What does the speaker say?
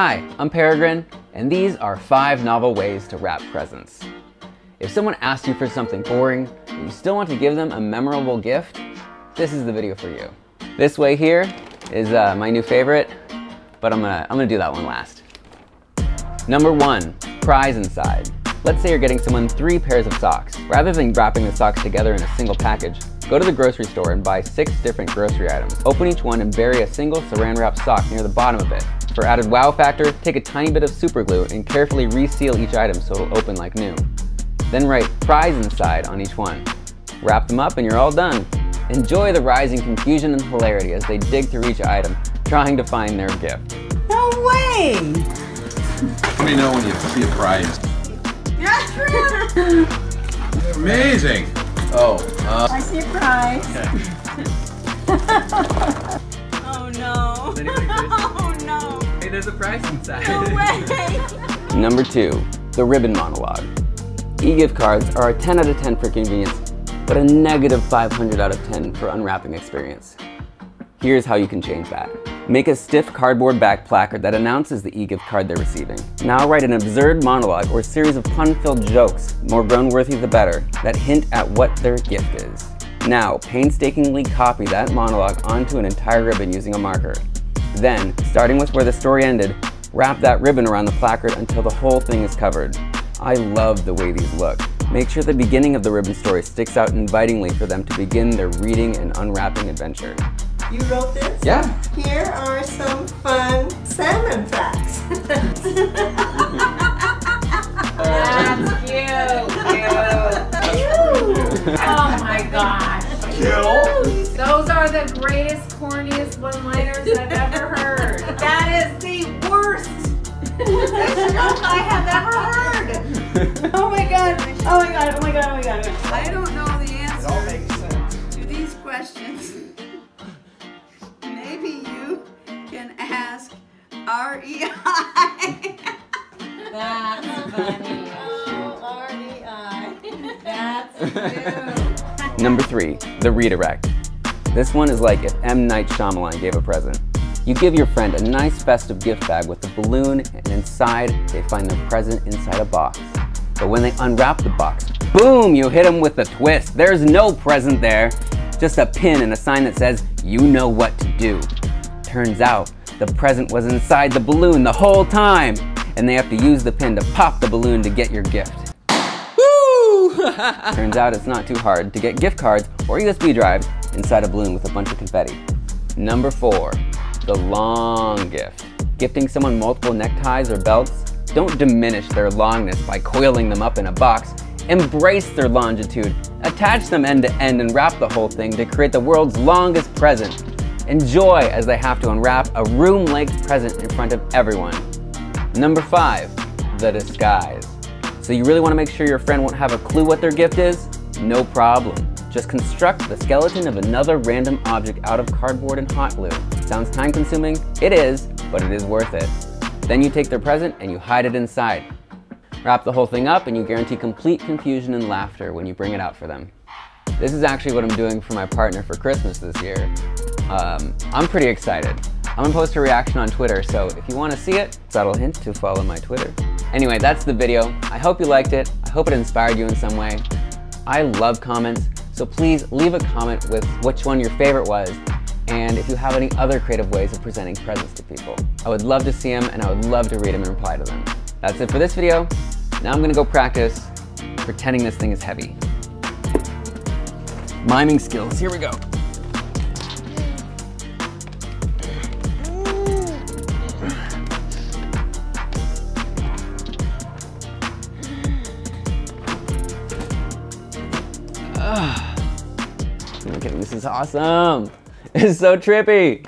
Hi, I'm Peregrine, and these are five novel ways to wrap presents. If someone asks you for something boring, and you still want to give them a memorable gift, this is the video for you. This way here is uh, my new favorite, but I'm gonna, I'm gonna do that one last. Number one, prize inside. Let's say you're getting someone three pairs of socks. Rather than wrapping the socks together in a single package, go to the grocery store and buy six different grocery items. Open each one and bury a single saran wrap sock near the bottom of it. For added wow factor, take a tiny bit of super glue and carefully reseal each item so it'll open like new. Then write prize inside on each one. Wrap them up and you're all done. Enjoy the rising confusion and hilarity as they dig through each item, trying to find their gift. No way! Let me know when you see a prize. Yes, amazing. Oh, uh, I see a prize. oh no. Oh no. Hey, there's a prize inside. No way. Number two, the ribbon monologue. E-gift cards are a 10 out of 10 for convenience, but a negative 500 out of 10 for unwrapping experience. Here's how you can change that. Make a stiff cardboard back placard that announces the e-gift card they're receiving. Now write an absurd monologue or series of pun-filled jokes, more groan-worthy the better, that hint at what their gift is. Now, painstakingly copy that monologue onto an entire ribbon using a marker. Then, starting with where the story ended, wrap that ribbon around the placard until the whole thing is covered. I love the way these look. Make sure the beginning of the ribbon story sticks out invitingly for them to begin their reading and unwrapping adventure. You wrote this? Yeah. Here are some fun salmon facts. gosh. Those are the greatest, corniest one-liners I've ever heard. That is the worst joke I have ever heard. oh my god. Oh my god. Oh my god. Oh my god. I don't know the answer to these questions. Maybe you can ask REI. That's funny. Oh, R-E-I. That's cute. Number three, the redirect. This one is like if M. Night Shyamalan gave a present. You give your friend a nice festive gift bag with a balloon, and inside they find their present inside a box. But when they unwrap the box, boom, you hit them with a twist. There's no present there, just a pin and a sign that says, you know what to do. Turns out, the present was inside the balloon the whole time, and they have to use the pin to pop the balloon to get your gift. Turns out it's not too hard to get gift cards or USB drives inside a balloon with a bunch of confetti. Number four, the long gift. Gifting someone multiple neckties or belts, don't diminish their longness by coiling them up in a box. Embrace their longitude, attach them end to end and wrap the whole thing to create the world's longest present. Enjoy as they have to unwrap a room-length present in front of everyone. Number five, the disguise. So you really want to make sure your friend won't have a clue what their gift is? No problem. Just construct the skeleton of another random object out of cardboard and hot glue. Sounds time consuming? It is, but it is worth it. Then you take their present and you hide it inside. Wrap the whole thing up and you guarantee complete confusion and laughter when you bring it out for them. This is actually what I'm doing for my partner for Christmas this year. Um, I'm pretty excited. I'm gonna post a reaction on Twitter, so if you wanna see it, subtle hint to follow my Twitter. Anyway, that's the video. I hope you liked it. I hope it inspired you in some way. I love comments, so please leave a comment with which one your favorite was, and if you have any other creative ways of presenting presents to people. I would love to see them, and I would love to read them and reply to them. That's it for this video. Now I'm gonna go practice pretending this thing is heavy. Miming skills, here we go. I'm this is awesome. It's so trippy.